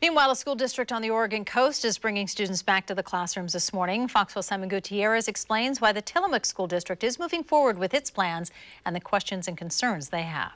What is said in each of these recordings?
Meanwhile, a school district on the Oregon coast is bringing students back to the classrooms this morning. Fox Simon Gutierrez explains why the Tillamook School District is moving forward with its plans and the questions and concerns they have.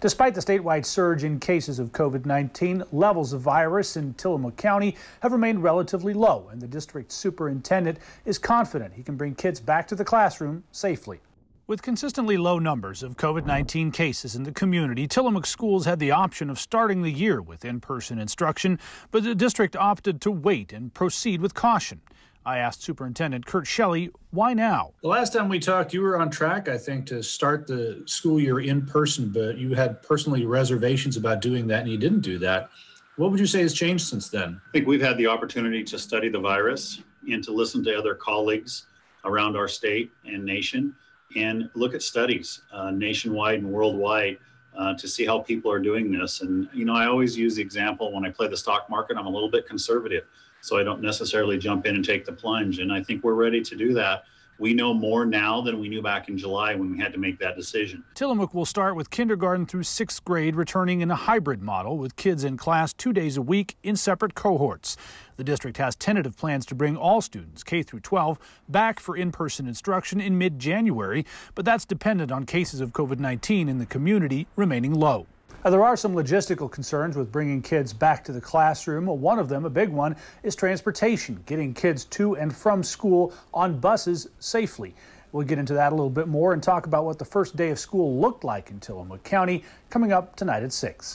Despite the statewide surge in cases of COVID 19, levels of virus in Tillamook County have remained relatively low, and the district superintendent is confident he can bring kids back to the classroom safely. With consistently low numbers of COVID 19 cases in the community, Tillamook schools had the option of starting the year with in person instruction, but the district opted to wait and proceed with caution. I asked Superintendent Kurt Shelley, why now? The last time we talked, you were on track, I think, to start the school year in person, but you had personally reservations about doing that and you didn't do that. What would you say has changed since then? I think we've had the opportunity to study the virus and to listen to other colleagues around our state and nation and look at studies uh, nationwide and worldwide uh, to see how people are doing this. And, you know, I always use the example when I play the stock market, I'm a little bit conservative. So I don't necessarily jump in and take the plunge. And I think we're ready to do that we know more now than we knew back in July when we had to make that decision. Tillamook will start with kindergarten through sixth grade, returning in a hybrid model with kids in class two days a week in separate cohorts. The district has tentative plans to bring all students, K through 12, back for in person instruction in mid January, but that's dependent on cases of COVID 19 in the community remaining low. Now, there are some logistical concerns with bringing kids back to the classroom. One of them, a big one, is transportation, getting kids to and from school on buses safely. We'll get into that a little bit more and talk about what the first day of school looked like in Tillamook County coming up tonight at 6.